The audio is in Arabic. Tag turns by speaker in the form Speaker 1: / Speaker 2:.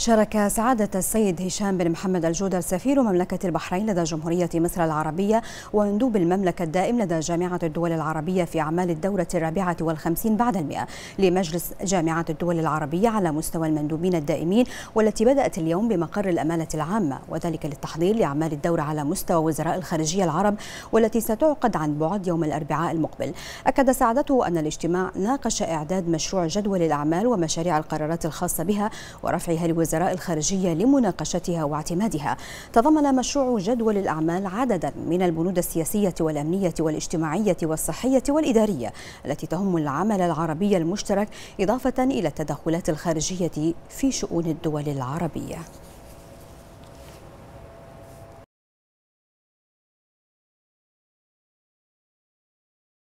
Speaker 1: شارك سعادة السيد هشام بن محمد الجودر سفير مملكة البحرين لدى جمهورية مصر العربية ومندوب المملكة الدائم لدى جامعة الدول العربية في أعمال الدورة الرابعة والخمسين بعد المئة. لمجلس جامعة الدول العربية على مستوى المندوبين الدائمين والتي بدأت اليوم بمقر الأمانة العامة وذلك للتحضير لأعمال الدورة على مستوى وزراء الخارجية العرب والتي ستعقد عن بعد يوم الأربعاء المقبل. أكد سعادته أن الاجتماع ناقش إعداد مشروع جدول الأعمال ومشاريع القرارات الخاصة بها ورفعها لوزراء الخارجية لمناقشتها واعتمادها. تضمن مشروع جدول الأعمال عددا من البنود السياسية والأمنية والاجتماعية والصحية والإدارية التي تهم العمل العربي المشترك إضافة إلى التدخلات الخارجية في شؤون الدول العربية.